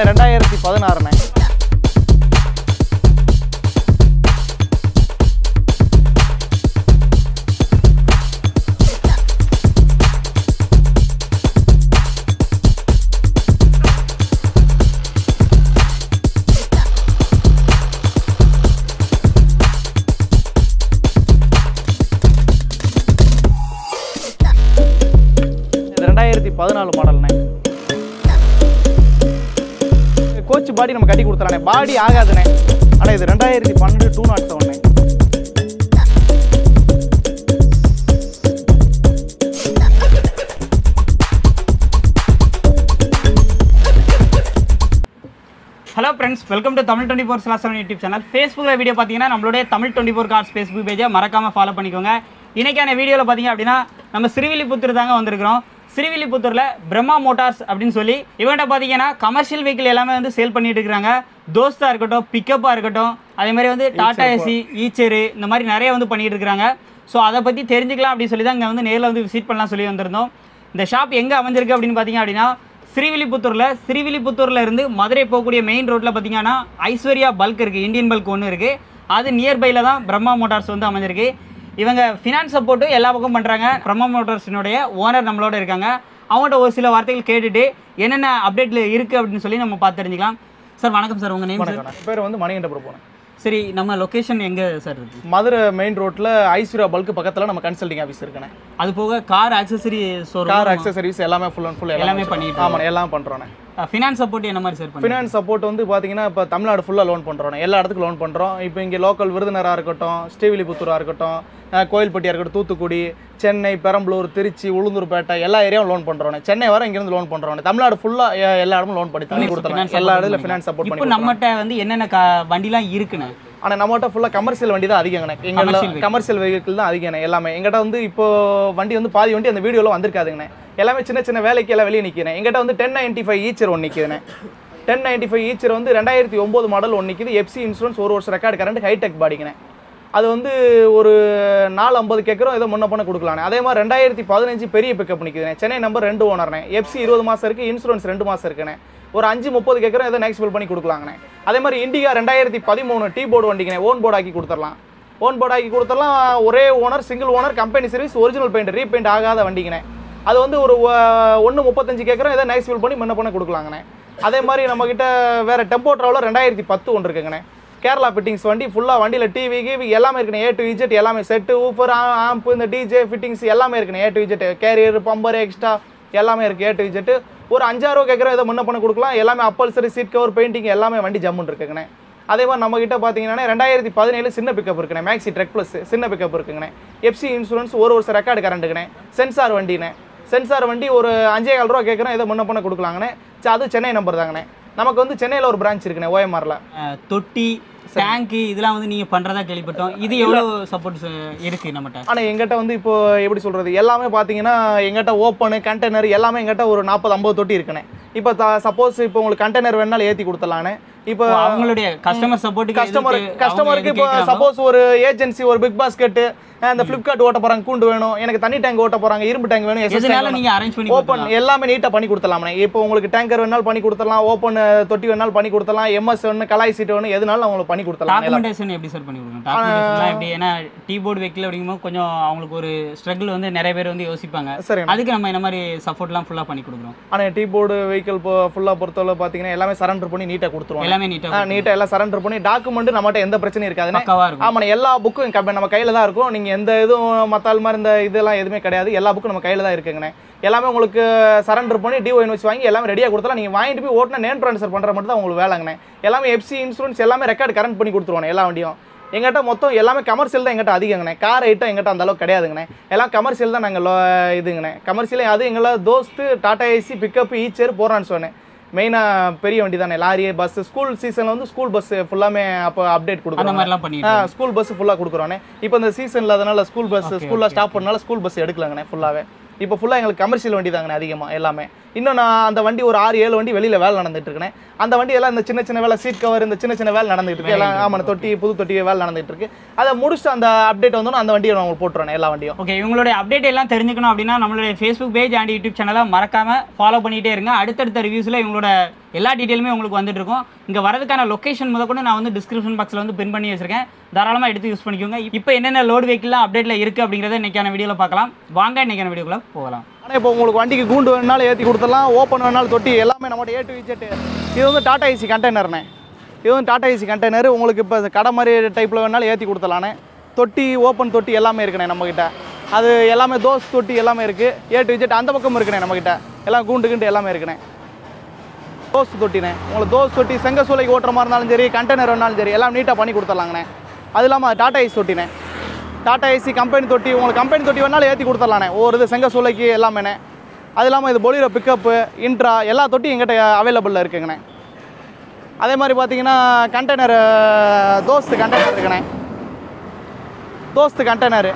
ரெண்டாயிரத்தி பதினாறுண்ணே பாடி நம்ம கட்டி கொடுத்துறானே பாடி ஆகாதுனே. ஆனால் இது ரெண்டாயிரத்தி பன்னெண்டு டூ நாட் செவண்ணே hello friends welcome to Tamil twenty four சிலாசன் YouTube channel ஃபேஸ்புக்கில் வீடியோ பார்த்தீங்கன்னா நம்மளுடைய Tamil twenty four cars Facebook பேஜை மறக்காமல் ஃபாலோ பண்ணிக்கோங்க. இன்றைக்கான வீடியோவில் பார்த்தீங்க அப்படின்னா நம்ம சிறுவில்லிபுத்தூர் தாங்க வந்திருக்கிறோம். சிறுவில்லிபுத்தூரில் பிரம்மா மோட்டார்ஸ் அப்படின்னு சொல்லி இவன்ட்ட பார்த்தீங்கன்னா கமர்ஷியல் வெஹிக்கிள் எல்லாமே வந்து சேல் பண்ணிட்டு இருக்காங்க. தோஸ்தா இருக்கட்டும் பிக்கப்பாக இருக்கட்டும் அதே மாதிரி வந்து டாடா ஏசி ஈச்சரு இந்த மாதிரி நிறைய வந்து பண்ணிட்டு இருக்காங்க. ஸோ அதை பற்றி தெரிஞ்சுக்கலாம் அப்படின்னு சொல்லி தான் இங்கே வந்து நேரில் வந்து விசிட் பண்ணலாம் சொல்லி வந்திருந்தோம். இந்த ஷாப் எங்கே அமைஞ்சிருக்கு அப்படின்னு பார்த்தீங்க அப்படின்னா ஸ்ரீவில்லிபுத்தூரில் ஸ்ரீவில்லிபுத்தூரில் இருந்து மதுரை போகக்கூடிய மெயின் ரோட்டில் பார்த்தீங்கன்னா ஐஸ்வர்யா பல்க் இருக்குது இந்தியன் பல்க் ஒன்று இருக்குது அது நியர்பையில் தான் பிரம்மா மோட்டார்ஸ் வந்து அமைஞ்சிருக்கு. இவங்க ஃபினான்ஸ் சப்போர்ட்டும் எல்லா பக்கம் பண்ணுறாங்க பிரம்மா மோட்டார்ஸினுடைய ஓனர் நம்மளோட இருக்காங்க. அவங்கள்ட்ட ஒரு சில வார்த்தைகள் கேட்டுட்டு என்னென்ன அப்டேட்டில் இருக்குது அப்படின்னு சொல்லி நம்ம பார்த்து தெரிஞ்சுக்கலாம். சார் வணக்கம் சார் உங்கள் நேம் சார் பேர் வந்து மணிகண்டபுரம் போனேன் சரி நம்ம லொக்கேஷன் எங்கே சார் இருக்குது மதுரை மெயின் ரோட்டில் ஐஸ்வர்யா பல்க் பக்கத்தில் நம்ம கன்சல்டிங் ஆஃபீஸ் இருக்குண்ணே. அது போக car accessory car showroom accessories எல்லாமே ஃபுல் அண்ட் ஃபுல் எல்லாமே பண்ணிட்டு ஆமாண்ணே எல்லாம் பண்ணுறோண்ணே ஃபினான்ஸ் சப்போர்ட் என்ன மாதிரி சார் ஃபினான்ஸ் சப்போர்ட் வந்து பார்த்தீங்கன்னா இப்போ தமிழ்நாடு ஃபுல்லாக லோன் பண்ணுறோம் எல்லா இடத்துக்கும் லோன் பண்ணுறோம் இப்போ இங்கே லோக்கல் விருதுநகராக இருக்கட்டும் ஸ்ரீவில்லிபுத்தூராக இருக்கட்டும் கோயில்பட்டியாக இருக்கட்டும் தூத்துக்குடி சென்னை பெரம்பலூர் திருச்சி உளுந்தூர்பேட்டை எல்லா ஏரியாவும் லோன் பண்ணுறோம் சென்னை வர இங்கேருந்து லோன் பண்ணுறோம் தமிழ்நாடு ஃபுல்லாக எல்லா இடமும் லோன் பண்ணி தண்ணி Finance எல்லா இடத்துல. ஃபினான்ஸ் சப்போர்ட் பண்ணி நம்மகிட்ட வந்து என்னென்ன கா- வண்டிலாம் இருக்குண்ணே ஆனால் நம்மகிட்ட ஃபுல்லாக கமர்ஷியல் வண்டி தான் அதிகங்கண்ணே vehicle. கமர்ஷியல் வெஹிக்கிள் தான் அதிகண்ணே எல்லாமே. எங்கிட்ட வந்து இப்போ வண்டி வந்து பாதி வண்டி அந்த வீடியோவில் வந்திருக்காதுங்கண்ணே. எல்லாமே சின்ன சின்ன வேலைக்கு எல்லாம் வெளியே நிற்கிறேன் எங்கிட்ட வந்து டென் நைன்ட்டி ஃபைவ் ஈச்சர் ஒன்று நிற்கிறேன் டென் நைன்ட்டி ஃபைவ் ஈச்சர் வந்து ரெண்டாயிரத்தி ஒம்பது மாடல் ஒன்று நிற்கிது எஃப்சி இன்சூரன்ஸ் ஒரு வருஷம் ரெக்கார்டு கரண்ட் ஹைடெக் பாடிங்கண்ணே அது வந்து ஒரு நாலு ஐம்பது கேட்குறோம் ஏதோ முன்ன பண்ண கொடுக்கலானே அதே மாதிரி ரெண்டாயிரத்தி பதினஞ்சு பெரிய பிக்கப் நிற்கிறேன் சென்னை நம்பர் ரெண்டு ஓனர்ண்ணே எஃப்சி இருபது மாதம் இருக்குது இன்சூரன்ஸ் ரெண்டு மாதம் இருக்குண்ணே. ஒரு அஞ்சு முப்பது கேட்குறோம் ஏதோ நெக்ஸ்ட் பண்ணி கொடுக்கலாங்கண்ணே. அதே மாதிரி இண்டிகா ரெண்டாயிரத்தி பதிமூணு டீ போர்டு வண்டிங்கண்ணே. ஓன் போர்டு ஆக்கி கொடுத்துடலாம். ஓன் போர்டு ஆக்கி கொடுத்துடலாம். ஒரே owner single owner company service original paint repaint ஆகாத வண்டிங்கண்ணே. அது வந்து ஒரு ஒன்று முப்பத்தஞ்சு கேட்குறோம் ஏதோ ஃபில் பண்ணி முன்ன பண்ண கொடுக்கலாங்கண்ணே. அதே மாதிரி நம்மக்கிட்ட வேறு டெம்போ ட்ராவலர் ரெண்டாயிரத்தி பத்து ஒன்று இருக்குங்கண்ணே. கேரளா ஃபிட்டிங்ஸ் வண்டி ஃபுல்லாக வண்டியில் டிவி கிவி எல்லாமே இருக்குண்ணே. ஏ டு இஜெட் எல்லாமே செட்டு ஊஃபர் ஆம்பு இந்த டிஜே ஃபிட்டிங்ஸ் எல்லாமே இருக்குண்ணே. A to Z carrier bumper extra எல்லாமே இருக்குது ஏ டு இஜெட்டு ஒரு அஞ்சாயிரம் ரூபா கேட்குறோம் ஏதோ முன்ன பண்ண கொடுக்கலாம். எல்லாமே அப்பல்சரி சீட் கவர் பெயிண்டிங் எல்லாமே வண்டி ஜம்முன்னு இருக்குங்கண்ணே. அதே மாதிரி நம்ம பார்த்தீங்கன்னா ரெண்டாயிரத்தி பதினேழு சின்ன பிக்கப் இருக்குண்ணே. மேக்ஸி ட்ரெக் ப்ளஸ் சின்ன பிக்கப் இருக்குங்கண்ணே. எஃப்சி இன்சூரன்ஸ் ஒரு வருஷம் ரெக்கார்டு கரண்ட்டுங்கண்ணே சென்சார் வண்டிண்ணே. சென்சார் வண்டி ஒரு அஞ்சே கால் ரூபா கேட்குறோம் ஏதோ முன்ன பண்ண கொடுக்கலாங்கண்ணே. அது சென்னை நம்பர் தாங்கண்ணே. நமக்கு வந்து சென்னையில் ஒரு பிரான்ச் இருக்குண்ணே ஓஎம்ஆரில் தொட்டி டேங்க்கு இதெல்லாம் வந்து நீங்கள் பண்ணுறதா கேள்விப்பட்டோம். இது எவ்வளோ சப்போர்ட் இருக்குது நம்மகிட்ட? ஆனால் எங்கிட்ட வந்து இப்போ எப்படி சொல்கிறது எல்லாமே பார்த்தீங்கன்னா எங்கிட்ட ஓப்பனு கண்டெய்னர் எல்லாமே எங்கிட்ட ஒரு நாற்பது ஐம்பது தொட்டி இருக்குண்ணே. இப்போ சப்போஸ் இப்போ உங்களுக்கு கண்டெய்னர் வேணாலும் ஏற்றி கொடுத்துடலாண்ணே. இப்போ அவங்களுடைய கஸ்டமர் சப்போர்ட்டுக்கு கஸ்டமர் கஸ்டமருக்கு இப்போ சப்போஸ் ஒரு ஏஜென்சி ஒரு பிக் பாஸ்கெட்டு அந்த ஃப்ளிப்கார்ட் ஓட்ட போகிறாங்க கூண்டு வேணும் எனக்கு தண்ணி டேங்க் ஓட்ட போகிறாங்க இரும்பு டேங்க் வேணும் எதனால நீங்க அரேஞ்ச் பண்ணி ஓப்பன் எல்லாமே நீட்டாக பண்ணி கொடுத்துடலாம்ண்ணே. இப்போ உங்களுக்கு டேங்கர் வேணாலும் பண்ணி கொடுத்துடலாம் ஓப்பன் தொட்டி வேணாலும் பண்ணி கொடுத்துடலாம் எம்எஸ் வேணும் கலாய் சீட் வேணும் எதுனாலும் அவங்களுக்கு பண்ணி கொடுத்துடலாம் டாக்குமெண்டேஷன் எப்படி சார் பண்ணி கொடுக்கணும்? எப்படி? ஏன்னா டீ போர்டு வைக்கல அப்படிங்கும்போது கொஞ்சம் அவங்களுக்கு ஒரு ஸ்ட்ரகிள் வந்து நிறைய பேர் வந்து யோசிப்பாங்க. சரி. அதுக்கு நம்ம என்ன மாதிரி சப்போர்ட்லாம் ஃபுல்லாக பண்ணி கொடுக்குறோம் ஆனால் டீ போர்டு வெஹிக்கிள் ஃபுல்லாக பொறுத்தவரை பார்த்தீங்கன்னா எல்லாமே சரண்டர் பண்ணி நீட்டாக கொடுத்துருவாங்க எல்லாமே நீட்டாக நீட்டாக எல்லாம் சரண்டர் பண்ணி டாக்குமெண்ட் நம்மகிட்ட எந்த பிரச்சனையும் இருக்கும். ஆமாண்ணே எல்லா புக்கும் நம்ம கையில் தான் இருக்கும். நீங்கள் எந்த இதுவும் மற்ற ஆள் மாதிரி இந்த இதெல்லாம் எதுவுமே கிடையாது. எல்லா புக்கும் நம்ம கையில் தான் இருக்குங்கண்ணே. எல்லாமே உங்களுக்கு சரண்டர் பண்ணி டிஒயின் வச்சு வாங்கி எல்லாமே ரெடியாக கொடுத்தலாம். நீங்கள் வாங்கிட்டு போய் ஓட்டினா நேம் ட்ரான்ஸ்ஃபர் பண்ணுற மட்டும் தான் உங்களுக்கு வேலைங்கண்ணே. எல்லாமே எஃப்சி இன்சூரன்ஸ் எல்லாமே ரெக்கார்டு கரண்ட் பண்ணி கொடுத்துருவானே எல்லா வண்டியும். எங்கிட்ட மொத்தம் எல்லாமே கமர்ஷியல் தான் எங்கிட்ட அதிகங்கண்ணே. கார் ஐட்டம் எங்கிட்ட அந்தளவுக்கு கிடையாதுங்கண்ணே. எல்லாம் கமர்ஷியல் தான் நாங்கள் இதுங்கண்ணே. கமர்ஷியல் அது எங்களை தோஸ்து டாடா ஏசி பிக்கப் ஈச்சர் போகிறான்னு சொன்னேன். மெயினாக பெரிய வண்டி தானே லாரி பஸ் ஸ்கூல் சீசனில் வந்து ஸ்கூல் பஸ் ஃபுல்லாமே அப்போ அப்டேட் கொடுக்குறோம் ஸ்கூல் பஸ் ஃபுல்லாக கொடுக்குறோண்ணே இப்போ இந்த சீசன் இல்லாதனால ஸ்கூல் பஸ் ஸ்கூலில் ஸ்டாப் பண்ணனால ஸ்கூல் பஸ் எடுக்கலாங்கண்ணே ஃபுல்லாகவே இப்போ ஃபுல்லாக எங்களுக்கு கமர்ஷியல் வண்டி தாங்கண்ணே அதிகமாக எல்லாமே. இன்னும் நான் அந்த வண்டி ஒரு ஆறு ஏழு வண்டி வெளியில் வேலை நடந்துட்டு இருக்கேன் அந்த வண்டி எல்லாம் இந்த சின்ன சின்ன வேலை சீட் கவர் இந்த சின்ன சின்ன வேலை நடந்துட்டு இருக்கு. எல்லாம் ஆமாம் தொட்டி புது தொட்டி வேலை நடந்துட்டு இருக்கு. அதை முடிச்சுட்டு அந்த அப்டேட் வந்தோன்னா அந்த வண்டியை நான் போட்டுருவேன் எல்லா வண்டியும். ஓகே இவங்களுடைய அப்டேட் எல்லாம் தெரிஞ்சுக்கணும் அப்படின்னா நம்மளுடைய ஃபேஸ்புக் பேஜ் அண்ட் யூடியூப் சேனலை மறக்காம ஃபாலோ பண்ணிட்டே இருங்க. அடுத்தடுத்த ரிவ்யூஸில் இவங்களோட எல்லா டீட்டெயிலுமே உங்களுக்கு வந்துட்டு இருக்கும். இங்கே வரதுக்கான லொக்கேஷன் முதற்கொண்டு நான் வந்து டிஸ்கிரிப்ஷன் பாக்ஸில் வந்து பின் பண்ணி வச்சிருக்கேன். தாராளமாக எடுத்து யூஸ் பண்ணிக்கோங்க. இப்போ என்னென்ன லோடு வெஹிக்கிள்லாம் அப்டேட்டில் இருக்குது அப்படிங்கிறத இன்னைக்கான வீடியோவில் பார்க்கலாம். வாங்க இன்னைக்கான வீடியோக்குள்ள போகலாம். ஆனால் இப்போ உங்களுக்கு வண்டிக்கு கூண்டு வேணுனாலும் ஏற்றி கொடுத்துடலாம் ஓப்பன் வேணாலும் தொட்டி எல்லாமே நம்மகிட்ட ஏ டு விஜெட்டு இது வந்து டாடா ஏசி கண்டெய்னர்ண்ணே இது வந்து டாடா ஏசி கண்டெய்னர் உங்களுக்கு இப்போ கடை மாதிரி டைப்பில் வேணாலும் ஏற்றி கொடுத்துலாண்ணே தொட்டி ஓப்பன் தொட்டி எல்லாமே இருக்குண்ணே நம்மக்கிட்ட அது எல்லாமே தோஸ் தொட்டி எல்லாமே இருக்குது ஏ டு விஜெட் அந்த பக்கம் இருக்குண்ணே நம்மக்கிட்ட எல்லாம் கூண்டு கிண்டு எல்லாமே இருக்குண்ணே. தோஸ் தொட்டிண்ணே. உங்களுக்கு தோஸ் தொட்டி செங்க சூளைக்கு ஓட்டுற மாதிரி இருந்தாலும் சரி கண்டெய்னர் வேணாலும் சரி எல்லாம் நீட்டாக பண்ணி கொடுத்துடலாங்கண்ணே. அது இல்லாமல் டாடா ஏசி தொட்டிண்ணே. டாடா ஏசி கம்பெனி தொட்டி உங்களுக்கு கம்பெனி தொட்டி வேணாலும் ஏற்றி கொடுத்துடலாண்ணே ஒவ்வொரு இது செங்க சூளைக்கு எல்லாமேண்ணே அது இல்லாமல் இது பொலிரோ பிக்கப்பு இன்ட்ரா எல்லா தொட்டியும் எங்கிட்ட அவைலபிளில் இருக்குங்கண்ணே. அதே மாதிரி பார்த்தீங்கன்னா கண்டெய்னர் தோஸ்து கண்டெய்னர் இருக்குண்ணே. Dost container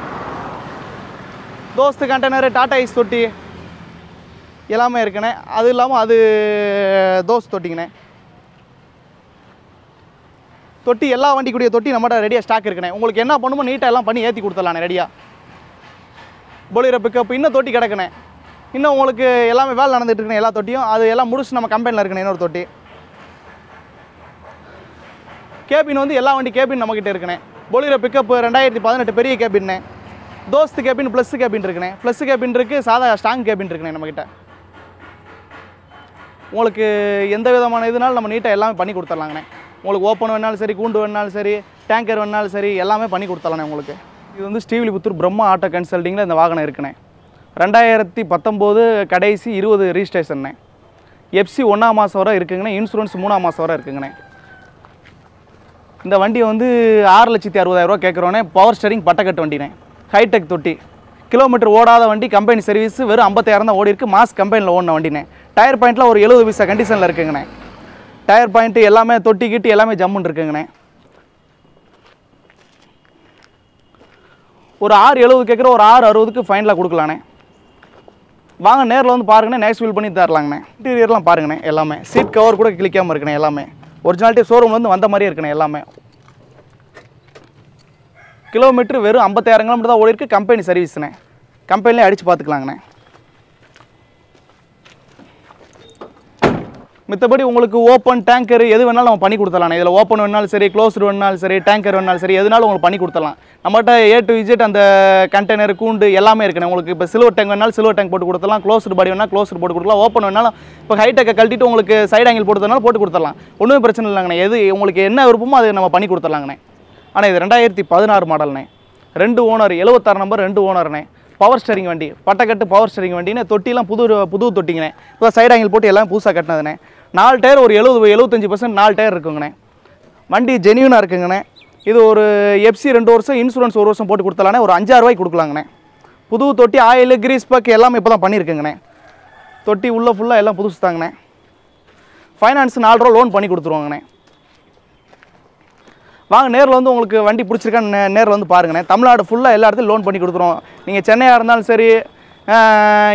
Dost container Tata ice தொட்டி எல்லாமே இருக்குண்ணே. அது இல்லாமல் அது தோஸ் தொட்டிங்கண்ணே. தொட்டி எல்லா வண்டிக்குரிய தொட்டி நம்மகிட்ட ரெடியாக ஸ்டாக் இருக்குண்ணே. உங்களுக்கு என்ன பண்ணுமோ நீட்டாக எல்லாம் பண்ணி ஏற்றி கொடுத்துடலாண்ணே ரெடியாக பொலிரோ பிக்கப் இன்னும் தொட்டி கிடக்குண்ணே. இன்னும் உங்களுக்கு எல்லாமே வேலை நடந்துட்டு இருக்குண்ணே எல்லா தொட்டியும். அது எல்லாம் முடிச்சு நம்ம கம்பெனியில் இருக்குண்ணே இன்னொரு தொட்டி. கேபின் வந்து எல்லா வண்டி கேபின் நம்மக்கிட்ட இருக்குண்ணே. பொலிரோ பிக்கப் ரெண்டாயிரத்தி பதினெட்டு பெரிய கேபின்னே தோஸ்து கேபின் ப்ளஸ் கேபின் இருக்குண்ணே. ப்ளஸ் கேபின் இருக்குது சாதா ஸ்ட்ராங் கேபின் இருக்குண்ணே நம்மக்கிட்ட உங்களுக்கு எந்த விதமான இதுனாலும் நம்ம நீட்டாக எல்லாமே பண்ணி கொடுத்துர்லாங்கண்ணே உங்களுக்கு ஓப்பன் வேணாலும் சரி கூண்டு வேணாலும் சரி டேங்கர் வேணாலும் சரி எல்லாமே பண்ணி கொடுத்துடலாண்ணே உங்களுக்கு. இது வந்து ஸ்ரீவில்லிபுத்தூர் பிரம்மா ஆட்டோ கன்சல்டிங்கில் இந்த வாகனம் இருக்குண்ணே. ரெண்டாயிரத்தி பத்தொம்போது கடைசி இருபது ரிஜிஸ்ட்ரேஷன்ண்ணே எஃப்சி ஒன்றாம் மாதம் வரை இருக்குங்கண்ணே இன்சூரன்ஸ் மூணாம் மாதம் வரை இருக்குங்கண்ணே. இந்த வண்டியை வந்து ஆறு லட்சத்தி அறுபதாயிரரூவா கேட்குறோன்னே பவர் ஸ்டரிங் பட்டக்கட்டு வண்டினே ஹைடெக் தொட்டி. கிலோமீட்டர் ஓடாத வண்டி கம்பெனி சர்வீஸ் வெறும் ஐம்பத்தாயிரம் தான் ஓடி இருக்கு மாஸ் கம்பெனியில் ஓடின வண்டினே டயர் பாயிண்ட்டில் ஒரு எழுபது பைசா கண்டிஷனில் இருக்குங்கண்ணே. டயர் பாயிண்ட்டு எல்லாமே தொட்டி கிட்டி எல்லாமே ஜம்முன்னு இருக்குங்கண்ணே. ஒரு ஆறு எழுபது கேட்குற ஒரு ஆறு அறுபதுக்கு ஃபைனலாக கொடுக்கலாண்ணே. வாங்க நேரில் வந்து பாருங்கண்ணே நெக்ஸ்ட் ஃபில் பண்ணி தரலாங்கண்ணே. இன்டீரியர்லாம் பாருங்கண்ணே எல்லாமே. சீட் கவர் கூட கிளிக்காமல் இருக்குண்ணே எல்லாமே. ஒரிஜினாலிட்டி ஷோரூம்லேருந்து வந்த மாதிரியே இருக்குண்ணே எல்லாமே. கிலோமீட்டர் வெறும் ஐம்பத்தாயிரம் கிலோமீட்டர் தான் ஓடி இருக்குது கம்பெனி சர்வீஸ்ண்ணே கம்பெனிலே அடித்து பார்த்துக்கலாங்கண்ணே. மித்தபடி உங்களுக்கு ஓப்பன் டேங்கர் எது வேணாலும் நம்ம பண்ணி கொடுத்தலாம் இதில் ஓப்பன் வேணாலும் சரி க்ளோஸ்டு வேணாலும் சரி டேங்கர் வேணாலும் சரி எதுனாலும் உங்களுக்கு பண்ணி கொடுத்தலாம் நம்மகிட்ட ஏ டு விஜிட் அந்த கண்டெய்னர் கூண்டு எல்லாமே இருக்குது உங்களுக்கு இப்போ சில்வர் டேங்க் வேணாலும் சில்வர் டேங்க் போட்டு கொடுத்தலாம் க்ளோஸ்டு பாடி வேணால் க்ளோஸ்டு போட்டு கொடுக்கலாம் ஓப்பன் வேணாலும் இப்போ ஹைடெக்கை கழட்டிட்டு உங்களுக்கு சைடு ஆங்கிள் போட்டுனாலும் போட்டு கொடுத்துடலாம். ஒன்றுமே பிரச்சனை இல்லைங்கண்ணே. எது உங்களுக்கு என்ன விருப்பமோ அது நம்ம பண்ணி கொடுத்துடலாங்கண்ணே. ஆனால் இது ரெண்டாயிரத்தி பதினாறு மாடல்ண்ணே. ரெண்டு ஓனர் எழுபத்தாறு நம்பர் ரெண்டு ஓனர்ண்ணே பவர் ஸ்டரிங் வண்டி பட்டக்கட்டு பவர் ஸ்டரிங் வண்டின்னு தொட்டிலாம் புது புது தொட்டிங்கண்ணே. இப்போ சைடு ஆங்கிள் போட்டு எல்லாம் புதுசாக கட்டினதுண்ணே. நாலு டயர் ஒரு எழுபது எழுபத்தஞ்சி பர்சன்ட் நாலு டயர் இருக்குங்கண்ணே. வண்டி ஜெனியூனாக இருக்குங்கண்ணே. இது ஒரு எஃப்சி ரெண்டு வருஷம் இன்சூரன்ஸ் ஒரு வருஷம் போட்டு கொடுத்தலானே ஒரு அஞ்சாறு ரூபாய்க்கு கொடுக்கலாங்கண்ணே. புது தொட்டி ஆயில் கிரீஸ் பேக் எல்லாமே இப்போ தான் பண்ணியிருக்குங்கண்ணே. தொட்டி உள்ளே ஃபுல்லாக எல்லாம் புதுசு தாங்கண்ணே ஃபைனான்ஸ் நாலு ரூபா லோன் பண்ணி கொடுத்துருவாங்கண்ணே. வாங்க நேரில் வந்து உங்களுக்கு வண்டி பிடிச்சிருக்கான்னு நே நேரில் வந்து பாருங்கண்ணே. தமிழ்நாடு ஃபுல்லாக எல்லா இடத்துலையும் லோன் பண்ணி கொடுத்துருவோம். நீங்கள் சென்னையாக இருந்தாலும் சரி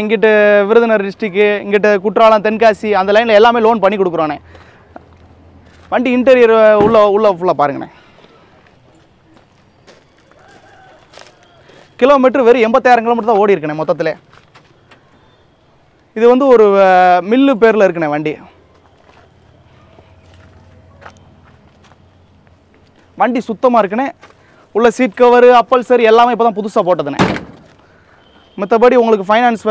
இங்கிட்டு விருதுநகர் டிஸ்ட்ரிக்கு இங்கிட்டு குற்றாலம் தென்காசி அந்த லைனில் எல்லாமே லோன் பண்ணி கொடுக்குறோண்ணே வண்டி இன்டீரியர் உள்ள உள்ள ஃபுல்லாக பாருங்கண்ணே. கிலோமீட்டர் வெறும் எண்பத்தாயிரம் கிலோமீட்டர் தான் ஓடி இருக்கண்ணே மொத்தத்தில். இது வந்து ஒரு மில்லு பேரில் இருக்குண்ணே வண்டி. வண்டி சுத்தமாக இருக்குண்ணே. உள்ள சீட் கவரு அப்பல்சர் எல்லாமே இப்போ தான் புதுசாக போட்டதுண்ணே. மற்றபடி உங்களுக்கு ஃபைனான்ஸ்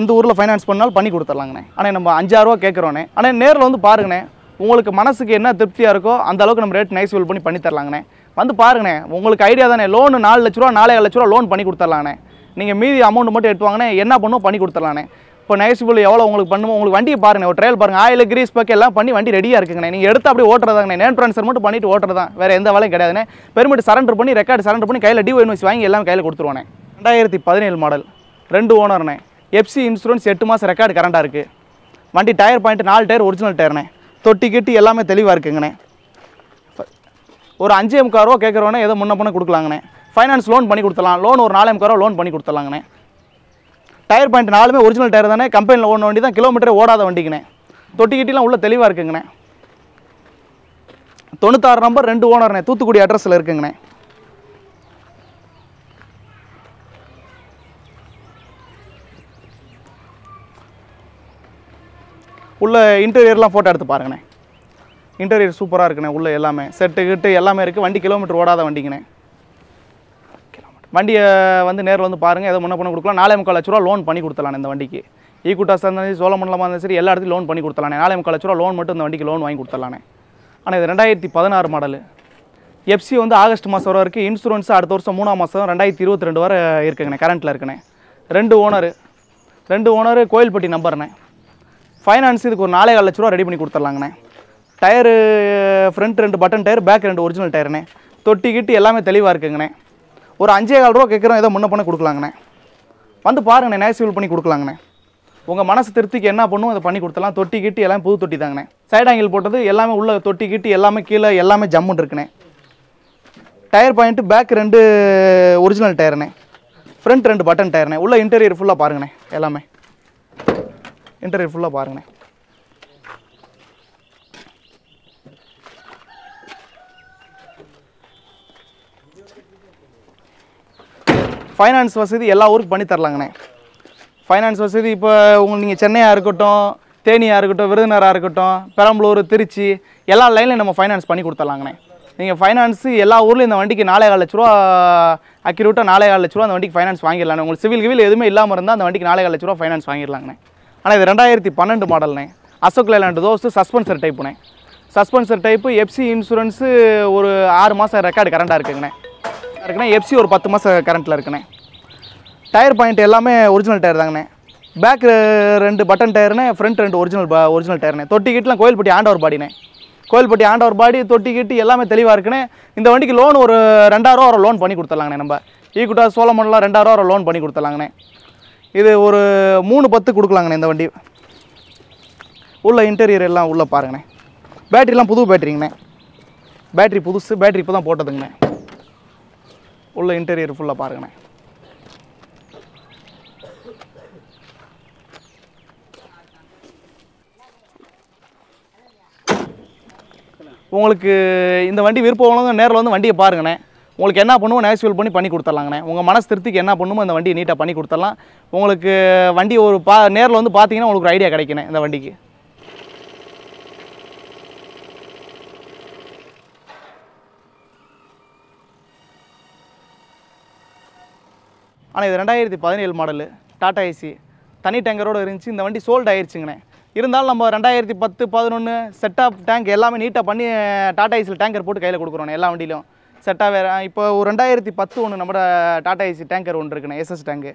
எந்த ஊரில் ஃபைனான்ஸ் பண்ணாலும் பண்ணி கொடுத்துர்லாங்கண்ணே ஆனால் நம்ம அஞ்சாயிரரூவா கேட்குறோண்ணே. ஆனால் நேரில் வந்து பாருங்கண்ணே. உங்களுக்கு மனசுக்கு என்ன திருப்தியாக இருக்கோ அந்த அளவுக்கு நம்ம ரேட் நைஸ் பண்ணி பண்ணி தரலாங்கண்ணே. வந்து பாருங்கண்ணே உங்களுக்கு ஐடியா தானே. லோனு நாலு லட்ச ரூபா நாலே லட்ச ரூபா லோன் பண்ணி கொடுத்துர்லாண்ணே நீங்கள் மீதி அமௌண்ட் மட்டும் எடுத்துவாங்கண்ணே என்ன பண்ணுமோ பண்ணி கொடுத்துர்லாண்ணே இப்போ நைஸ்பிள் எவ்வளோ உங்களுக்கு பண்ணுமோ உங்களுக்கு வண்டியை பாருங்கள் ஒரு ட்ரையல் பாருங்க. ஆயில் கிரீஸ் பக்கம் எல்லாம் பண்ணி வண்டி ரெடியாக இருக்குங்கண்ணே. நீங்கள் எடுத்து அப்படியே ஓட்டுறதாங்கண்ணே. நேம் ட்ரான்ஸ்ஃபர் மட்டும் பண்ணிட்டு ஓட்டுறதான் வேறு எந்த வேலையும் கிடையாதுண்ணே. பெருமிட்டு சரண்டர் பண்ணி ரெக்கார்டு சரண்டர் பண்ணி கையில் டிஒன்எஸ் வாங்கி எல்லாம் கையில் கொடுத்துருவானே ரெண்டாயிரத்தி பதினேழு மாடல் ரெண்டு ஓனர்ண்ணே எஃப்சி இன்சூரன்ஸ் எட்டு மாதம் ரெக்கார்டு கரண்டாக இருக்குது வண்டி டயர் பாயிண்ட் நாலு டயர் ஒரிஜினல் டயர்ண்ணே தொட்டி கிட்டி எல்லாமே தெளிவாக இருக்குங்கண்ணே ஒரு அஞ்சே முக்கால் கேட்குறோன்னே ஏதோ முன்ன பண்ண கொடுக்கலாங்கண்ணே ஃபைனான்ஸ் லோன் பண்ணி கொடுத்துலாம் லோன் ஒரு நாலே முக்கால் லோன் பண்ணி கொடுத்துடலாங்கண்ணே டயர் பாயிண்ட் நாலுமே ஒரிஜினல் டயர் தானே. கம்பெனியில் ஓடின வண்டி தான் கிலோமீட்டரே ஓடாத வண்டிக்குண்ணே தொட்டி கிட்டிலாம் உள்ள தெளிவாக இருக்குங்கண்ணே தொண்ணூத்தாறு நம்பர் ரெண்டு ஓனர்ண்ணே தூத்துக்குடி அட்ரஸில் இருக்குங்கண்ணே உள்ளே இன்டீரியர்லாம் ஃபோட்டோ எடுத்து பாருங்கண்ணே. இன்டீரியர் சூப்பராக இருக்குண்ணே உள்ளே எல்லாமே. செட்டு கிட்டு எல்லாமே இருக்குது வண்டி கிலோமீட்டர் ஓடாத வண்டிங்கண்ணே. வண்டியை வந்து நேரில் வந்து பாருங்கள் எதை முன்ன பண்ண கொடுக்கலாம். நாலே முக்கால் லட்ச ரூபா லோன் பண்ணி கொடுத்தலாம் இந்த வண்டிக்கு. ஈக்குட்டாஸாக இருந்தாலும் சரி சோழமண்டலமாக இருந்தாலும் சரி எல்லா இடத்துலையும் லோன் பண்ணி கொடுத்தலானே நாலே முக்கால் லட்ச ரூபா லோன் மட்டும் இந்த வண்டிக்கு லோன் வாங்கி கொடுத்தலானே ஆனால் இது ரெண்டாயிரத்தி பதினாறு மாடலு எஃப்சி வந்து ஆகஸ்ட் மாதம் வரை இருக்குது இன்சூரன்ஸ் அடுத்த வருஷம் மூணாம் மாதம் ரெண்டாயிரத்தி இருபத்தி ரெண்டு வரை இருக்குங்கண்ணே கரண்ட்டில் இருக்குண்ணே. ரெண்டு ஓனரு ரெண்டு ஓனரு கோயில்பட்டி நம்பர்ண்ணே ஃபைனான்ஸ் இதுக்கு ஒரு நாலே கால் லட்ச ரூபா ரெடி பண்ணி கொடுத்துர்லாங்கண்ணே டயரு ஃப்ரண்ட் ரெண்டு பட்டன் டயர் பேக் ரெண்டு ஒரிஜினல் டயருண்ணே. தொட்டி கிட்டு எல்லாமே தெளிவாக இருக்குங்கண்ணே. ஒரு அஞ்சே கால் ரூபா கேட்குறோம் ஏதோ முன்ன பண்ண கொடுக்கலாங்கண்ணே. வந்து பாருங்கண்ணே நேசிவல் பண்ணி கொடுக்கலாங்கண்ணே. உங்கள் மனசு திருப்திக்கு என்ன பண்ணும் அதை பண்ணி கொடுத்தலாம் தொட்டி கிட்டி எல்லாம் புது தொட்டி தாங்கண்ணே சைடு ஆங்கிள் போட்டது எல்லாமே உள்ள தொட்டி கிட்டி எல்லாமே கீழே எல்லாமே ஜம்முன் இருக்குண்ணே. டயர் பாயிண்ட்டு பேக் ரெண்டு ஒரிஜினல் டயருண்ணே. ஃப்ரண்ட் ரெண்டு பட்டன் டயர்ண்ணே. உள்ள இன்டீரியர் ஃபுல்லாக பாருங்கண்ணே எல்லாமே. இன்டர்வியூ ஃபுல்லாக பாருங்கண்ணே. ஃபைனான்ஸ் வசதி எல்லா ஊருக்கும் பண்ணி தரலாங்கண்ணே. ஃபைனான்ஸ் வசதி இப்போ உங்களுக்கு நீங்கள் சென்னையாக இருக்கட்டும் தேனியாக இருக்கட்டும் விருதுநராக இருக்கட்டும் பெரம்பலூர் திருச்சி எல்லா லைன்லையும் நம்ம ஃபைனான்ஸ் பண்ணி கொடுத்துர்லாங்கண்ணே. நீங்கள் ஃபைனான்ஸு எல்லா ஊர்லேயும் இந்த வண்டிக்கு நாலே கால் லட்ச ரூபா அக்யூரேட்டாக நாலே கால் லட்ச ரூபா அந்த வண்டிக்கு ஃபைனான்ஸ் வாங்கிடலாண்ணே உங்களுக்கு சிவில் கிவில் எதுவுமே இல்லாமல் இருந்தால் அந்த வண்டிக்கு நாலே கால் லட்ச ரூபா ஃபைனான்ஸ் வாங்கிடலாங்கண்ணே ஆனால் இது ரெண்டாயிரத்தி பன்னெண்டு மாடல்ண்ணே. அசோக் லேலாண்டு தோஸ்து சஸ்பென்சர் டைப்புண்ணே சஸ்பென்சர் டைப்பு எஃப்சி இன்சூரன்ஸு ஒரு ஆறு மாதம் ரெக்கார்டு கரண்டாக இருக்குங்கண்ணே. இருக்குண்ணே எஃப்சி ஒரு பத்து மாதம் கரண்ட்டில் இருக்குண்ணே. டயர் பாயிண்ட் எல்லாமே ஒரிஜினல் டயர் தாங்கண்ணே. பேக் ரெண்டு பட்டன் டயர்னே ஃப்ரண்ட் ரெண்டு ஒரிஜினல் ஒரிஜினல் டயர்னே தொட்டிக்கிட்டலாம் கோயில்பட்டி ஆண்டவர் பாடினே கோயில்பட்டி ஆண்டவர் பாடி தொட்டிக்கிட்டு எல்லாமே தெளிவாக இருக்குண்ணே. இந்த வண்டிக்கு லோன் ஒரு ரெண்டாயிரம் ரூபா லோன் பண்ணி கொடுத்துட்லாங்கண்ணே நம்ம. ஈக்குட்டா சோழமண்டலாம் ரெண்டாயிரம் ரூபா லோன் பண்ணி கொடுத்துர்லாங்கண்ணே இது ஒரு மூணு பத்து கொடுக்கலாங்கண்ணே இந்த வண்டி. உள்ள இன்டீரியர் எல்லாம் உள்ளே பாருங்கண்ணே. பேட்ரிலாம் புது பேட்டரிங்கண்ணே பேட்டரி புதுசு பேட்டரி இப்போ தான் போட்டதுங்கண்ணே. உள்ள இன்டீரியர் ஃபுல்லாக பாருங்கண்ணே. உங்களுக்கு இந்த வண்டி விருப்பம் உள்ளவங்க நேரில் வந்து வண்டியை பாருங்கண்ணே. உங்களுக்கு என்ன பண்ணுவோம் நேச்சுவல் பண்ணி பண்ணி கொடுத்துட்லாங்கண்ணே. உங்கள் மனசு திருப்திக்கு என்ன பண்ணுமோ அந்த வண்டியை நீட்டாக பண்ணி கொடுத்துடலாம். உங்களுக்கு வண்டி ஒரு பா நேரில் வந்து பார்த்தீங்கன்னா உங்களுக்கு ஒரு ஐடியா கிடைக்கணும் இந்த வண்டிக்கு. ஆனால் இது ரெண்டாயிரத்தி பதினேழு மாடலு டாடா ஏசி தனி டேங்கரோடு இருந்துச்சு. இந்த வண்டி சோல்ட் ஆயிடுச்சுங்கண்ணே இருந்தாலும் நம்ம ரெண்டாயிரத்தி பத்து பதினொன்று செட்டாப் டேங்க் எல்லாமே நீட்டாக பண்ணி டாடா ஏசியில் டேங்கர் போட்டு கையில் கொடுக்குறோண்ணே எல்லா வண்டியிலும். செட்டாக வேறு. இப்போ ஒரு ரெண்டாயிரத்தி பத்து ஒன்று நம்ம டாடா ஏசி டேங்கர் ஒன்று இருக்குண்ணே எஸ்எஸ் டேங்கு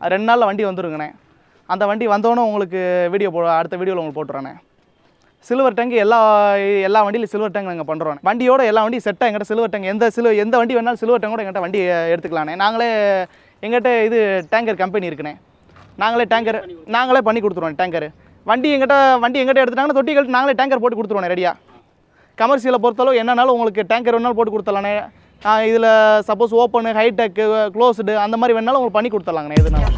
அது ரெண்டு நாளில் வண்டி வந்துருங்கண்ணே. அந்த வண்டி வந்தோன்னே உங்களுக்கு வீடியோ போ அடுத்த வீடியோவில் உங்களுக்கு போட்டுறேண்ணே. சில்வர் டேங்க் எல்லா எல்லா வண்டியிலும் சில்வர் டேங்க் நாங்கள் பண்ணுறோம் வண்டியோட எல்லா வண்டியும் செட்டாக எங்கிட்ட சில்வர் டேங்க் எந்த சில்வர் எந்த வண்டி வேணாலும் சில்வர் டேங்கோட எங்கிட்ட வண்டி எடுத்துக்கலாண்ணே. நாங்களே எங்கிட்ட இது டேங்கர் கம்பெனி இருக்குண்ணே. நாங்களே டேங்கர் நாங்களே பண்ணி கொடுத்துருவோம் டேங்கர் வண்டி எங்கிட்ட வண்டி எங்கிட்ட எடுத்துட்டாங்கன்னா தொட்டி கழித்து நாங்களே டேங்கர் போட்டு கொடுத்துருவோம் ரெடியாக கமர்ஷியலை பொறுத்தளவு என்னன்னாலும் உங்களுக்கு டேங்கர் வேணாலும் போட்டு கொடுத்தலாண்ணே இதில் சப்போஸ் ஓப்பனு ஹைடெக்கு க்ளோஸ்டு அந்த மாதிரி வேணாலும் உங்களுக்கு பண்ணி கொடுத்துடலாங்கண்ணே எதுனாலும்.